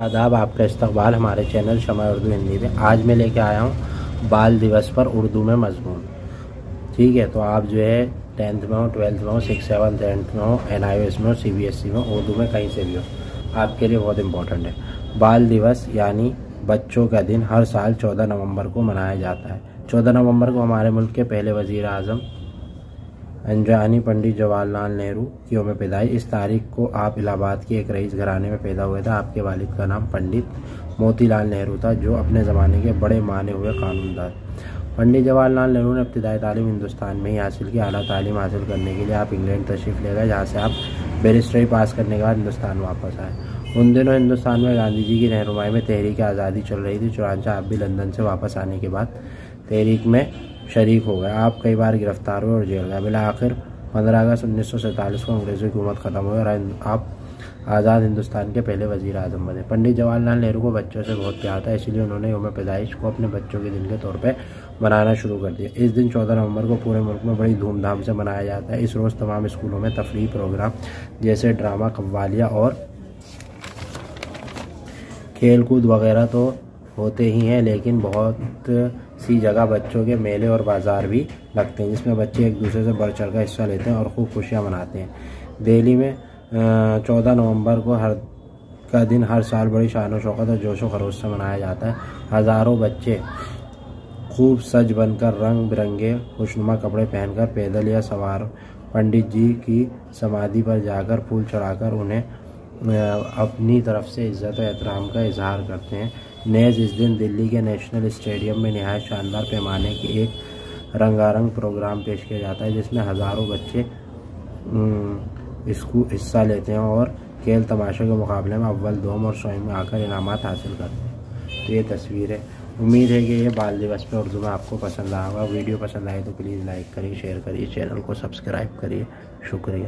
आदाब, आपका इस्तकबाल हमारे चैनल शमा उर्दू हिंदी में। आज मैं लेके आया हूँ बाल दिवस पर उर्दू में मजमून। ठीक है तो आप जो है टेंथ में हो, ट्वेल्थ में हो, सिक्स, सेवन टेंथ में हो एन आई एस में हो सी बी एस ई में उर्दू में कहीं से भी हो, आपके लिए बहुत इंपॉर्टेंट है। बाल दिवस यानी बच्चों का दिन हर साल चौदह नवंबर को मनाया जाता है। चौदह नवंबर को हमारे मुल्क के पहले वज़ीर अजम अंजानी पंडित जवाहरलाल नेहरू की योम पैदाइश इस तारीख को आप इलाहाबाद के एक रईस घराने में पैदा हुए थे। आपके वालिद का नाम पंडित मोतीलाल नेहरू था, जो अपने ज़माने के बड़े माने हुए कानूनदार। पंडित जवाहरलाल नेहरू ने इब्तदाई तालीम हिंदुस्तान में ही हासिल की। अला तालीम हासिल करने के लिए आप इंग्लैंड तशरीफ़ ले गए, जहाँ से आप बैरिस्ट्री पास करने के बाद हिंदुस्तान वापस आए। उन दिनों हिंदुस्तान में गांधी जी की रहनुमाई में तहरीक आज़ादी चल रही थी। चुनाचा आप भी लंदन से वापस आने के बाद तहरीक में शरीक हो गए। आप कई बार गिरफ़्तार हुए और जेल गए। बिला आखिर पंद्रह अगस्त उन्नीस सौ सैंतालीस को अंग्रेज़ों हुकूमत ख़त्म हुई और आप आज़ाद हिंदुस्तान के पहले वज़ीर अजम बने। पंडित जवाहरलाल नेहरू को बच्चों से बहुत प्यार था, इसलिए उन्होंने योम पैदाइश को अपने बच्चों के दिन के तौर पर मनाना शुरू कर दिया। इस दिन चौदह नवंबर को पूरे मुल्क में बड़ी धूमधाम से मनाया जाता है। इस रोज़ तमाम स्कूलों में तफरी प्रोग्राम, जैसे ड्रामा, कव्वालियाँ और खेल कूद वगैरह तो होते ही हैं, लेकिन बहुत सी जगह बच्चों के मेले और बाज़ार भी लगते हैं, जिसमें बच्चे एक दूसरे से बढ़ चढ़ कर हिस्सा लेते हैं और खूब खुशियाँ मनाते हैं। दिल्ली में चौदह नवंबर को हर, का दिन हर साल बड़ी शान, शौकत और जोश व खरोश से मनाया जाता है। हज़ारों बच्चे खूब सज बनकर रंग बिरंगे, खुशनुमा कपड़े पहनकर पैदल या सवार पंडित जी की समाधि पर जाकर फूल चढ़ाकर उन्हें अपनी तरफ़ से इज़्ज़त एहतराम का इजहार करते हैं। नेज़ इस दिन दिल्ली के नेशनल स्टेडियम में नहायत शानदार पैमाने के एक रंगारंग प्रोग्राम पेश किया जाता है, जिसमें हज़ारों बच्चे इसको, हिस्सा लेते हैं और खेल तमाशे के मुकाबले में अव्वल दोम और स्वयं में आकर इनाम हासिल करते हैं। तो ये तस्वीर है। उम्मीद है कि ये बाल दिवस पर उर्दू में आपको पसंद आएगा। वीडियो पसंद आए तो प्लीज़ लाइक करिए, शेयर करिए, चैनल को सब्सक्राइब करिए। शुक्रिया।